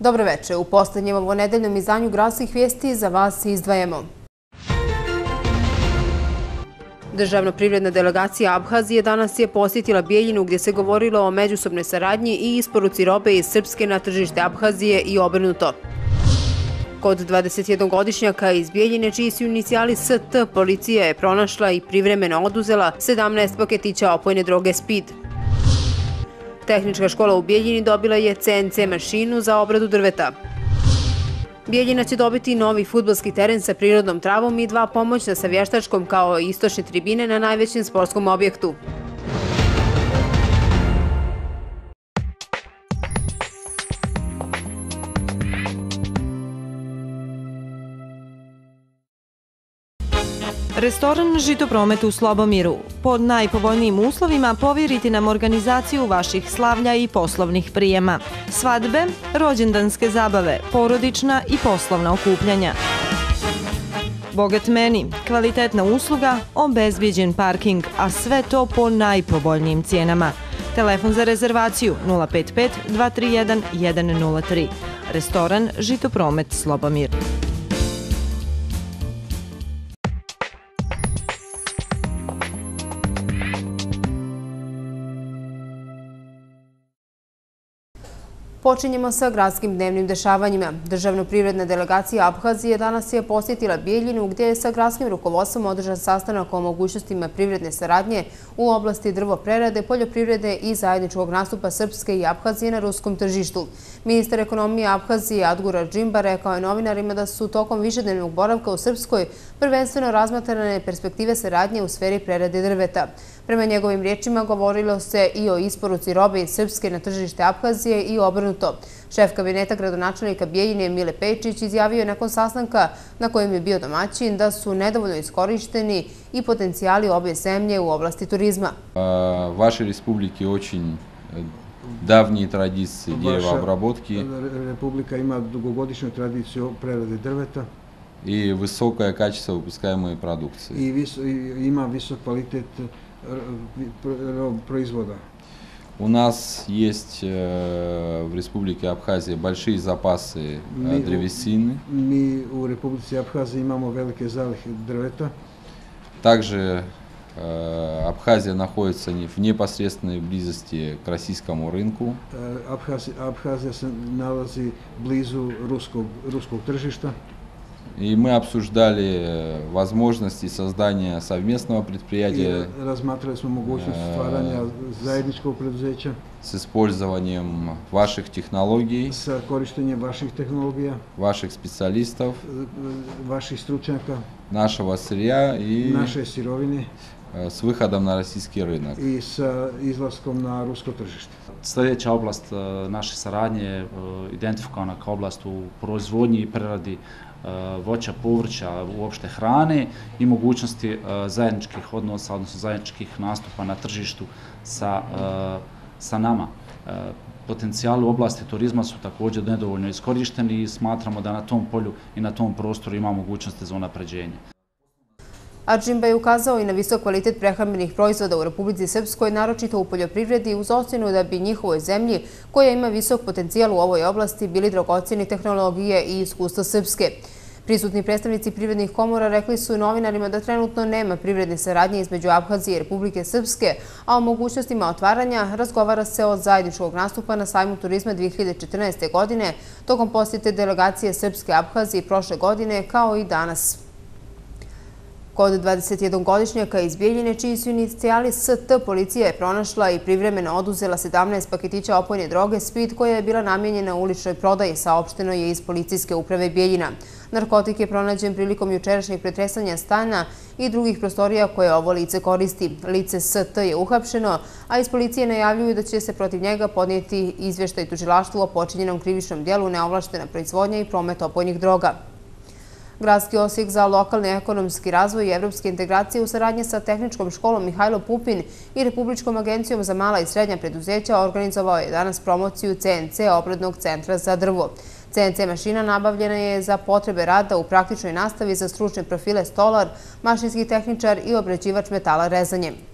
Dobro večer. U poslednjem ovonedeljnom izdanju gradskih vijesti za vas izdvajemo. Državno privredna delegacija Abhazije danas je posjetila Bijeljinu gdje se govorilo o međusobnoj saradnji i isporuci robe iz Srpske na tržište Abhazije i obrnuto. Kod 21-godišnjaka iz Bijeljine, čiji su inicijali ST, policija je pronašla i privremeno oduzela 17 paketića opojne droge Speed. Tehnička škola u Bijeljini dobila je CNC mašinu za obradu drveta. Bijeljina će dobiti novi futbolski teren sa prirodnom travom i dva pomoćna sa vještačkom kao istočne tribine na najvećem sportskom objektu. Restoran Žitopromet u Slobomiru. Pod najpovoljnijim uslovima povjeriti nam organizaciju vaših slavlja i poslovnih prijema. Svadbe, rođendanske zabave, porodična i poslovna okupljanja. Bogat meni, kvalitetna usluga, obezbiđen parking, a sve to po najpovoljnijim cijenama. Telefon za rezervaciju 055 231 103. Restoran Žitopromet Slobomir. Počinjemo sa gradskim dnevnim dešavanjima. Državno-privredna delegacija Abhazije danas je posjetila Bijeljinu gdje je sa gradskim rukovodstvom održan sastanak o mogućnostima privredne saradnje u oblasti drvoprerade, poljoprivrede i zajedničkog nastupa Srpske i Abhazije na ruskom tržištu. Ministar ekonomije Abhazije Adgura Džimba rekao je novinarima da su tokom višednevnog boravka u Srpskoj prvenstveno razmatrane perspektive saradnje u sferi prerade drveta. Prema njegovim riječima govorilo se i o isporuci robe iz Srpske na tržište Abhazije i obrnuto. Šef kabineta gradonačelnika Bijeljine Mile Pejčić izjavio je nakon sastanka na kojem je bio domaćin da su nedovoljno iskorišteni i potencijali obje zemlje u oblasti turizma. Vaše republike очень davnije tradicije djeva obrabotki. Republika ima dugogodišnju tradiciju prerade drveta. I visoka kачество выпускаемой продукции. I ima visok kvalitet производа. У нас есть э, в Республике Абхазия большие запасы э, древесины. Мы у Республики Абхазия имеем великие залихи дрвета. Также э, Абхазия находится в непосредственной близости к российскому рынку. Абхазия, Абхазия находится близу русского, русского тржища. И мы обсуждали э, возможности создания совместного предприятия. И рассматривали возможность создания заедничкого предприятия. С использованием ваших технологий. С користением ваших технологий. Ваших специалистов. Э, ваших стручняков. Нашего сырья и... Нашей сыровины. Э, с выходом на российский рынок. И с излазком на русское трžište. Sljedeća oblast naše saradnje identifikovana kao oblast u proizvodnji i preradi Eh, voća, povrća, uopšte hrane i mogućnosti eh, zajedničkih odnosa, odnosno zajedničkih nastupa na tržištu sa, eh, sa nama. Potencijali u oblasti turizma su također nedovoljno iskorišteni i smatramo da na tom polju i na tom prostoru ima mogućnosti za unapređenje. Arđimba je ukazao i na visok kvalitet prehrambenih proizvoda u Republici Srpskoj, naročito u poljoprivredi, uz ocjenu da bi njihovoj zemlji, koja ima visok potencijal u ovoj oblasti, bili dragocjeni tehnologije i iskustva Srpske. Prisutni predstavnici privrednih komora rekli su novinarima da trenutno nema privredne saradnje između Abhazije i Republike Srpske, a o mogućnostima otvaranja razgovara se od zajedničkog nastupa na sajmu turizma 2014. godine, tokom posjete delegacije Srpske Abhazije prošle godine, kao i danas. Kod 21-godišnjaka iz Bijeljine, čiji su inicijali ST, policija je pronašla i privremeno oduzela 17 paketića opojne droge Speed koja je bila namjenjena uličnoj prodaji, saopšteno je iz policijske uprave Bijeljina. Narkotik je pronađen prilikom jučerašnjeg pretresanja stana i drugih prostorija koje ovo lice koristi. Lice ST je uhapšeno, a iz policije najavljuju da će se protiv njega podnijeti izvještaj tužilaštvu o počinjenom krivičnom dijelu neovlaštena proizvodnja i promet opojnih droga. Gradski osijek za lokalni ekonomski razvoj i evropske integracije u saradnje sa Tehničkom školom Mihajlo Pupin i Republičkom agencijom za mala i srednja preduzeća organizovao je danas promociju CNC obradnog centra za drvo. CNC mašina nabavljena je za potrebe rada u praktičnoj nastavi za stručne profile stolar, mašinski tehničar i obrađivač metala rezanjem.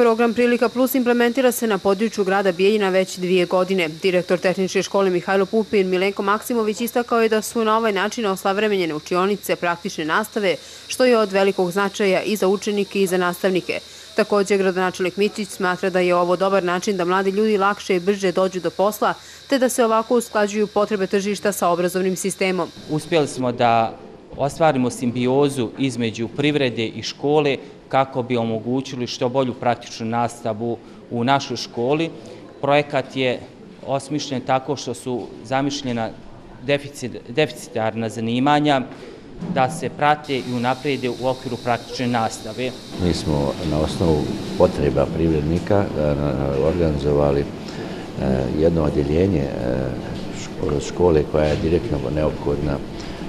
Program Prilika Plus implementira se na području grada Bijeljina već dvije godine. Direktor tehničke škole Mihajlo Pupin Milenko Maksimović istakao je da su na ovaj način oslavremenjene učionice praktične nastave, što je od velikog značaja i za učenike i za nastavnike. Također, gradonačelnik Mićić smatra da je ovo dobar način da mladi ljudi lakše i brže dođu do posla, te da se ovako usklađuju potrebe tržišta sa obrazovnim sistemom. Uspjeli smo da ostvarimo simbiozu između privrede i škole kako bi omogućili što bolju praktičnu nastavu u našoj školi. Projekat je osmišljen tako što su zamišljena deficitarna zanimanja da se prate i unaprede u okviru praktične nastave. Mi smo na osnovu potreba privrednika organizovali e, jedno odjeljenje e, škole koja je direktno neophodna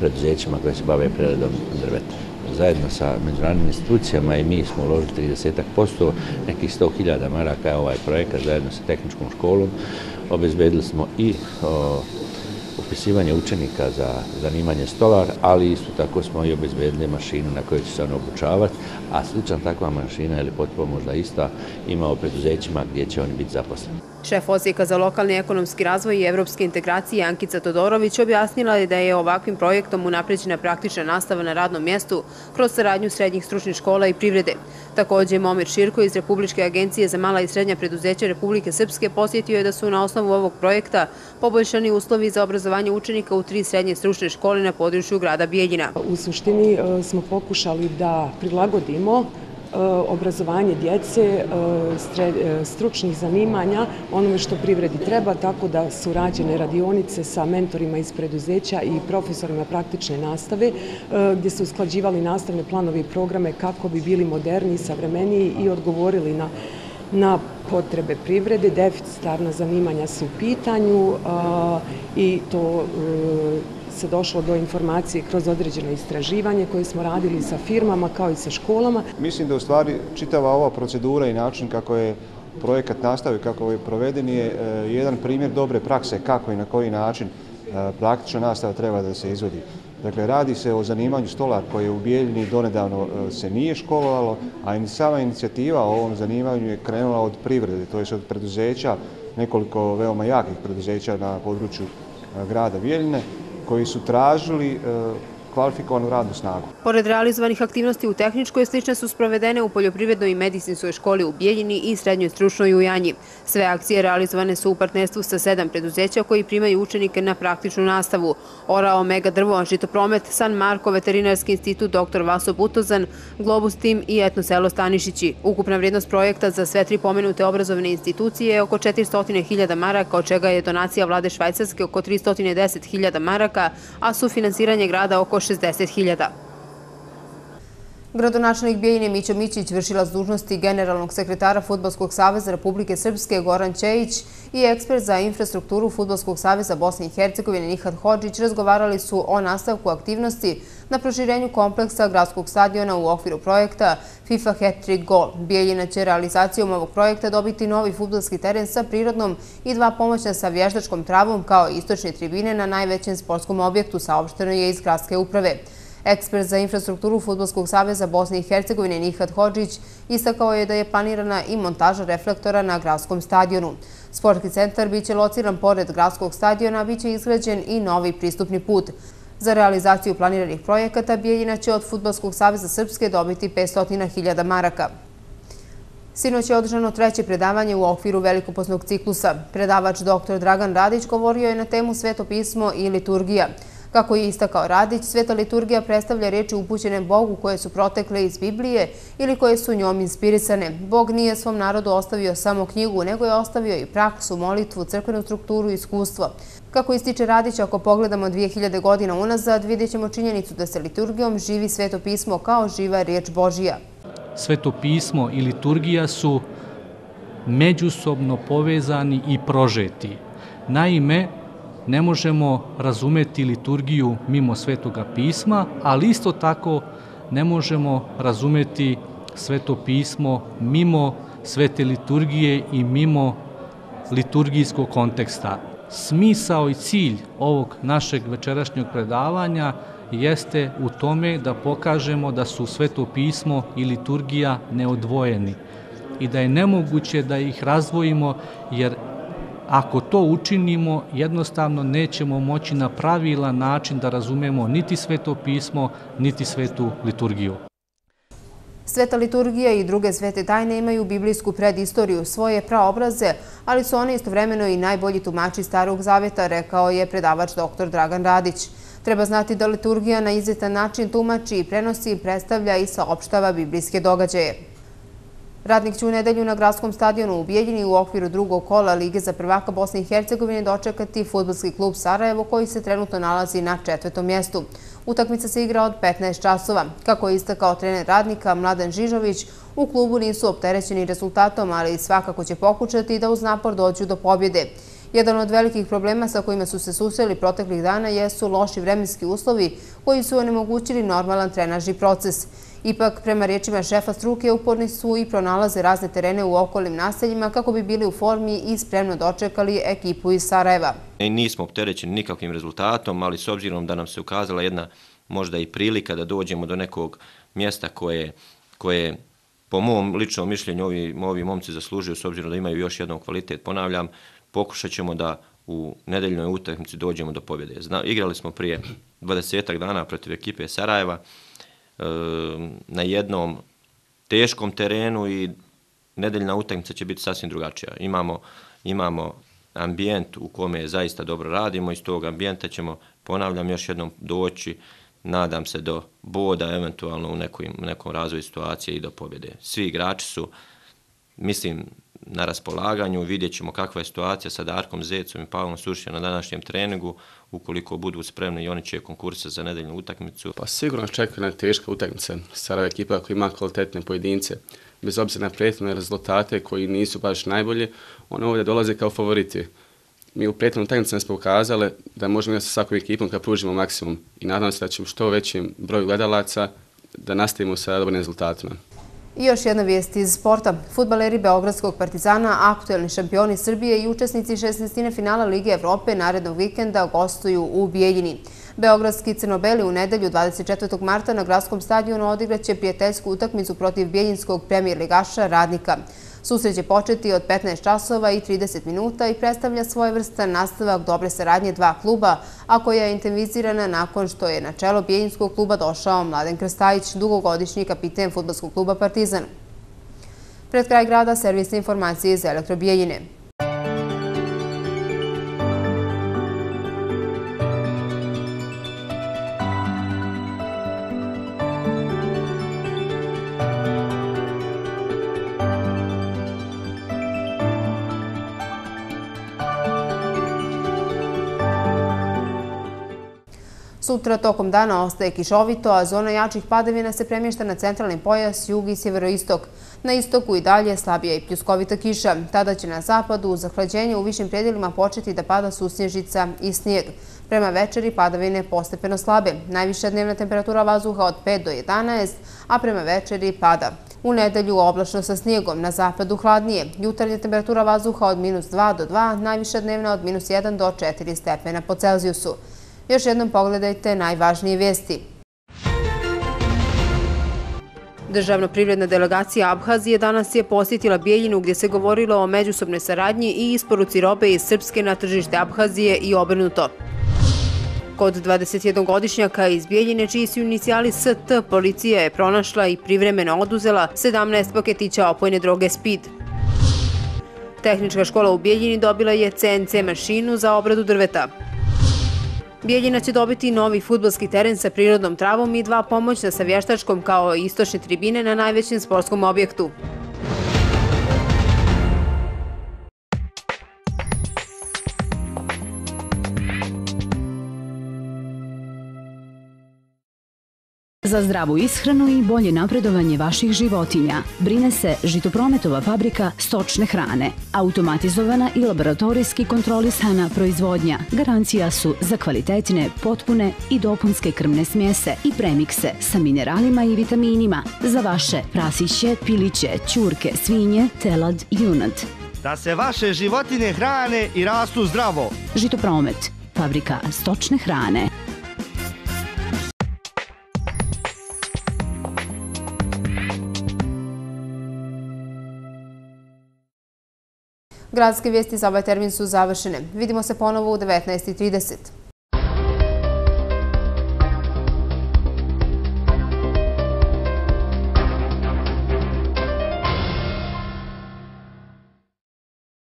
preduzećima koje se bave preradom drveta. Zajedno sa međunarodnim institucijama i mi smo uložili 30% nekih 100.000 maraka je ovaj projekat zajedno sa tehničkom školom. Obezbedili smo i upisivanje učenika za zanimanje stolar, ali isto tako smo i obezbedili mašinu na kojoj će se ono obučavati, a sličan takva mašina ili potpuno možda ista ima u preduzećima gdje će oni biti zaposleni. Šef Osijeka za lokalni ekonomski razvoj i evropske integracije Ankica Todorović objasnila je da je ovakvim projektom unapređena praktična nastava na radnom mjestu kroz saradnju srednjih stručnih škola i privrede. Također, Momir Širko iz Republičke agencije za mala i srednja preduzeća Republike Srpske posjetio je da su na osnovu ovog projekta poboljšani uslovi za obrazovanje učenika u tri srednje stručne škole na području grada Bijeljina. U suštini e, smo pokušali da prilagodimo E, obrazovanje djece, e, e, stručnih zanimanja, onome što privredi treba, tako da su rađene radionice sa mentorima iz preduzeća i profesorima praktične nastave, gdje su usklađivali nastavne planove i programe kako bi bili moderni, savremeniji i odgovorili na na potrebe privrede, deficitarna zanimanja su u pitanju i to se došlo do informacije kroz određeno istraživanje koje smo radili sa firmama kao i sa školama. Mislim da u stvari čitava ova procedura i način kako je projekat nastavio, kako je proveden je e, jedan primjer dobre prakse kako i na koji način e, praktična nastava treba da se izvodi. Dakle, radi se o zanimanju stolar koje u Bijeljini donedavno e, se nije školovalo, a i sama inicijativa o ovom zanimanju je krenula od privrede, to je od preduzeća, nekoliko veoma jakih preduzeća na području grada Bijeljine koji su tražili e, kvalifikovanu radnu snagu. Pored realizovanih aktivnosti u tehničkoj, slične su sprovedene u poljoprivrednoj i medicinskoj školi u Bijeljini i srednjoj stručnoj u Janji. Sve akcije realizovane su u partnerstvu sa sedam preduzeća koji primaju učenike na praktičnu nastavu. Ora Omega Drvo, Žitopromet, San Marko, Veterinarski institut dr. Vaso Butozan, Globus Team i Etnoselo Stanišići. Ukupna vrijednost projekta za sve tri pomenute obrazovne institucije je oko 400.000 maraka, od čega je donacija vlade Švajcarske oko 310.000 maraka, a sufinansiranje grada oko 60.000. Gradonačelnik Bijeljine Mićo Mićić vršila dužnosti generalnog sekretara Futbolskog saveza Republike Srpske Goran Čejić i ekspert za infrastrukturu Futbolskog saveza Bosne i Hercegovine Nihad Hođić razgovarali su o nastavku aktivnosti na proširenju kompleksa gradskog stadiona u okviru projekta FIFA Hat-Trick Goal. Bijeljina će realizacijom ovog projekta dobiti novi futbolski teren sa prirodnom i dva pomoćna sa vježdačkom travom kao istočne tribine na najvećem sportskom objektu saopšteno je iz gradske uprave. Ekspert za infrastrukturu Futbolskog saveza Bosne i Hercegovine Nihad Hođić istakao je da je planirana i montaža reflektora na gradskom stadionu. Sportski centar biće lociran pored gradskog stadiona, biće izgrađen i novi pristupni put. Za realizaciju planiranih projekata Bijeljina će od Futbolskog saveza Srpske dobiti 500.000 maraka. Sinoć je održano treće predavanje u okviru velikoposnog ciklusa. Predavač dr. Dragan Radić govorio je na temu svetopismo i liturgija. Kako je istakao Radić, sveta liturgija predstavlja riječi upućene Bogu koje su protekle iz Biblije ili koje su njom inspirisane. Bog nije svom narodu ostavio samo knjigu, nego je ostavio i praksu, molitvu, crkvenu strukturu i iskustvo. Kako ističe Radić, ako pogledamo 2000 godina unazad, vidjet ćemo činjenicu da se liturgijom živi sveto pismo kao živa riječ Božija. Sveto pismo i liturgija su međusobno povezani i prožeti. Naime, ne možemo razumeti liturgiju mimo svetoga pisma, ali isto tako ne možemo razumeti sveto pismo mimo svete liturgije i mimo liturgijskog konteksta. Smisao i cilj ovog našeg večerašnjeg predavanja jeste u tome da pokažemo da su sveto pismo i liturgija neodvojeni. i da je nemoguće da ih razvojimo jer ako to učinimo, jednostavno nećemo moći na pravilan način da razumemo niti sveto pismo, niti svetu liturgiju. Sveta liturgija i druge svete tajne imaju biblijsku predistoriju, svoje praobraze, ali su one istovremeno i najbolji tumači Starog Zaveta, rekao je predavač dr. Dragan Radić. Treba znati da liturgija na izvjetan način tumači i prenosi, predstavlja i saopštava biblijske događaje. Radnik će u nedelju na gradskom stadionu u Bijeljini u okviru drugog kola Lige za prvaka Bosne i Hercegovine dočekati futbolski klub Sarajevo koji se trenutno nalazi na četvrtom mjestu. Utakmica se igra od 15 časova. Kako je istakao trener radnika Mladen Žižović, u klubu nisu opterećeni rezultatom, ali svakako će pokučati da uz napor dođu do pobjede. Jedan od velikih problema sa kojima su se susreli proteklih dana jesu loši vremenski uslovi koji su onemogućili normalan trenažni proces. Ipak, prema riječima šefa struke, uporni su i pronalaze razne terene u okolnim naseljima kako bi bili u formi i spremno dočekali ekipu iz Sarajeva. E, nismo opterećeni nikakvim rezultatom, ali s obzirom da nam se ukazala jedna možda i prilika da dođemo do nekog mjesta koje, koje po mom ličnom mišljenju ovi, ovi momci zaslužuju, s obzirom da imaju još jednom kvalitet, ponavljam, pokušat ćemo da u nedeljnoj utakmici dođemo do pobjede. Zna, igrali smo prije 20 dana protiv ekipe Sarajeva, na jednom teškom terenu i nedeljna utakmica će biti sasvim drugačija. Imamo, imamo ambijent u kome zaista dobro radimo i iz tog ambijenta ćemo, ponavljam, još jednom doći, nadam se, do boda, eventualno u nekom, nekom razvoju situacije i do pobjede. Svi igrači su, mislim, na raspolaganju, vidjet ćemo kakva je situacija sa Darkom Zecom i Pavlom Sušćem na današnjem treningu, ukoliko budu spremni i oni će konkurse za nedeljnu utakmicu. Pa sigurno čeka na teška utakmica. Sarajeva ekipa koja ima kvalitetne pojedince, bez obzira na prethodne rezultate koji nisu baš najbolji, oni ovdje dolaze kao favoriti. Mi u prethodnom utakmicu smo pokazali da možemo sa svakom ekipom kad pružimo maksimum i nadam se da ćemo što većim broju gledalaca da nastavimo sa dobrim rezultatima. I još jedna vijest iz sporta. Futbaleri Beogradskog partizana, aktuelni šampioni Srbije i učesnici 16. finala Lige Evrope narednog vikenda gostuju u Bijeljini. Beogradski crnobeli u nedelju 24. marta na gradskom stadionu odigraće prijateljsku utakmicu protiv Bijeljinskog premijer ligaša Radnika. Susret će početi od 15 časova i 30 minuta i predstavlja svoje vrsta nastavak dobre saradnje dva kluba, a koja je intenvizirana nakon što je na čelo Bijeljinskog kluba došao Mladen Krstajić, dugogodišnji kapiten futbolskog kluba Partizan. Pred kraj grada servisne informacije iz Elektrobijeljine. Sutra tokom dana ostaje kišovito, a zona jačih padavina se premješta na centralni pojas, jug i sjeveroistok. Na istoku i dalje slabija i pljuskovita kiša. Tada će na zapadu u zahlađenje u višim predjelima početi da pada susnježica i snijeg. Prema večeri padavine postepeno slabe. Najviša dnevna temperatura vazuha od 5 do 11, a prema večeri pada. U nedelju oblačno sa snijegom, na zapadu hladnije. Jutarnja temperatura vazuha od minus 2 do 2, najviša dnevna od minus 1 do 4 stepena po Celzijusu. Još jednom pogledajte najvažnije vijesti. Državno privredna delegacija Abhazije danas je posjetila Bijeljinu gdje se govorilo o međusobnoj saradnji i isporuci robe iz Srpske na tržište Abhazije i obrnuto. Kod 21-godišnjaka iz Bijeljine, čiji su inicijali ST, policija je pronašla i privremeno oduzela 17 paketića opojne droge Speed. Tehnička škola u Bijeljini dobila je CNC mašinu za obradu drveta. Bijeljina će dobiti novi futbalski teren sa prirodnom travom i dva pomoćna sa vještačkom kao istočne tribine na najvećem sportskom objektu. Za zdravu ishranu i bolje napredovanje vaših životinja brine se žitoprometova fabrika stočne hrane. Automatizovana i laboratorijski kontrolisana proizvodnja garancija su za kvalitetne, potpune i dopunske krmne smjese i premikse sa mineralima i vitaminima za vaše prasiće, piliće, čurke, svinje, telad junad. Da se vaše životinje hrane i rastu zdravo. Žitopromet, fabrika stočne hrane. Gradske vijesti za ovaj termin su završene. Vidimo se ponovo u 19.30.